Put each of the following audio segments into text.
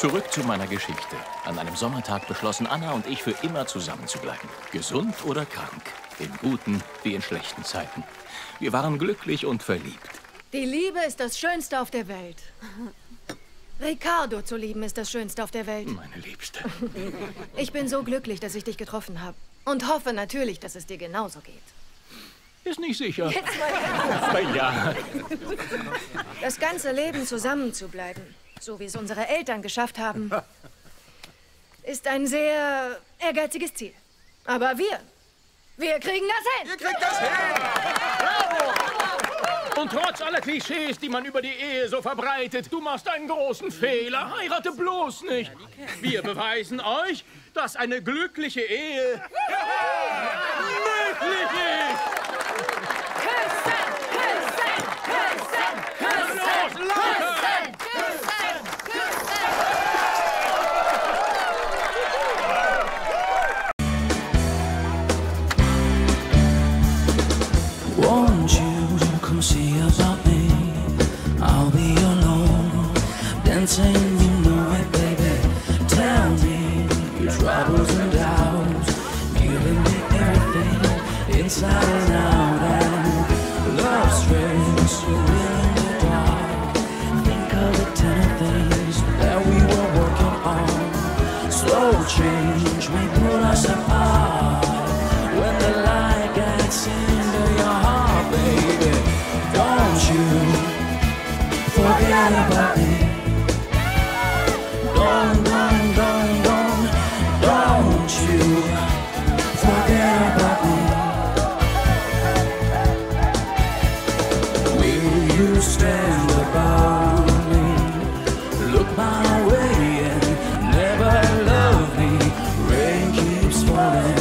Zurück zu meiner Geschichte. An einem Sommertag beschlossen Anna und ich für immer zusammen zu bleiben. Gesund oder krank. In guten wie in schlechten Zeiten. Wir waren glücklich und verliebt. Die Liebe ist das Schönste auf der Welt. Ricardo zu lieben ist das Schönste auf der Welt. Meine Liebste. Ich bin so glücklich, dass ich dich getroffen habe. Und hoffe natürlich, dass es dir genauso geht. Ist nicht sicher. Jetzt mal ja. Das ganze Leben zusammen zu bleiben, so wie es unsere Eltern geschafft haben, ist ein sehr ehrgeiziges Ziel. Aber wir, wir kriegen das hin. Ihr kriegt das hin! Und trotz aller Klischees, die man über die Ehe so verbreitet, du machst einen großen Fehler. Heirate bloß nicht. Wir beweisen euch, dass eine glückliche Ehe dancing, you know it, baby. Tell me your troubles and doubts, giving me everything inside and out. And love strings you stand about me? Look my way and never love me. Rain keeps falling,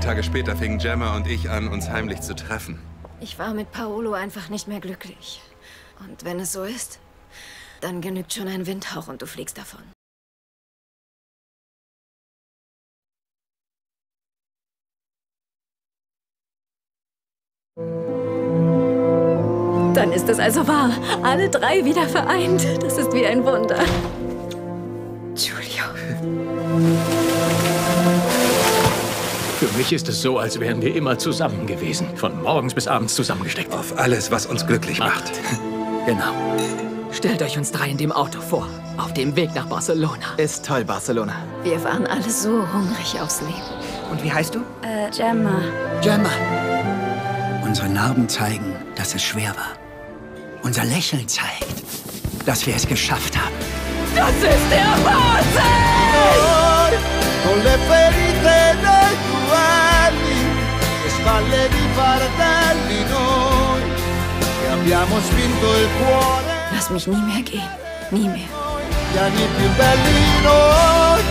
Tage später fingen Gemma und ich an, uns heimlich zu treffen. Ich war mit Paolo einfach nicht mehr glücklich. Und wenn es so ist, dann genügt schon ein Windhauch und du fliegst davon. Dann ist es also wahr. Alle drei wieder vereint. Das ist wie ein Wunder. Giulio. Für mich ist es so, als wären wir immer zusammen gewesen. Von morgens bis abends zusammengesteckt. Auf alles, was uns glücklich macht. Genau. Stellt euch uns drei in dem Auto vor. Auf dem Weg nach Barcelona. Ist toll, Barcelona. Wir waren alle so hungrig aufs Leben. Und wie heißt du? Äh, Gemma. Gemma. Unsere Narben zeigen, dass es schwer war. Unser Lächeln zeigt, dass wir es geschafft haben. Das ist der Wahnsinn! E spalle di fardelli noi che abbiamo spinto il cuore Lass mich nie mehr gehen. Nie mehr. gli anni più belli noi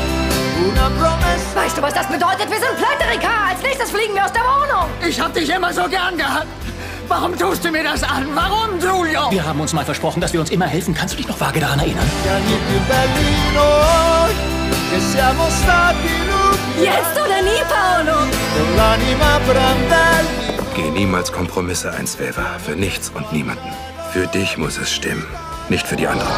una promessa Weißt du, was das bedeutet? Wir sind pleite, Ricard. Als nächstes fliegen wir aus der Wohnung. Ich hab dich immer so gern gehabt. Warum tust du mir das an? Warum, Giulio? Wir haben uns mal versprochen, dass wir uns immer helfen. Kannst du dich noch vage daran erinnern? Jetzt oder nie, Paolo! Geh niemals Kompromisse ein, Sveva. Für nichts und niemanden. Für dich muss es stimmen, nicht für die anderen.